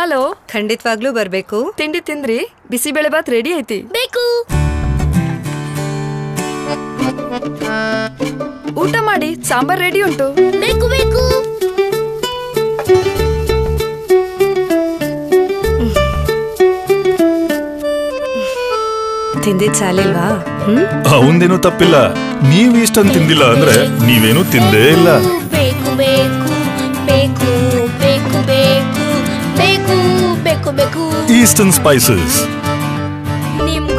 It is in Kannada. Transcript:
ಹಲೋ. ಖಂಡಿತವಾಗ್ಲೂ ಬರ್ಬೇಕು. ತಿಂಡಿ ತಿಂದ್ರಿ. ಬಿಸಿಬೇಳೆ ಬಾತ್ ರೆಡಿ ಐತಿ. ಬೇಕು. ಊಟ ಮಾಡಿ ಸಾಂಬಾರ್ ರೆಡಿ ಉಂಟು. ಬೇಕು ಬೇಕು. ತಿಂದಿದ್ ಸಾಲಿಲ್ವಾ? ಅವಂದೇನು ತಪ್ಪಿಲ್ಲ. ನೀವು ಇಷ್ಟೊಂದು ತಿಂದಿಲ್ಲ ಅಂದ್ರೆ ನೀವೇನು ತಿಂದೇ ಇಲ್ಲ. ಬೇಕು ಬೇಕು ಬೇಕು. ಹಾಕೋಬೇಕು ಈಸ್ಟರ್ನ್ ಸ್ಪೈಸಸ್ ನಿಮ್ಗೆ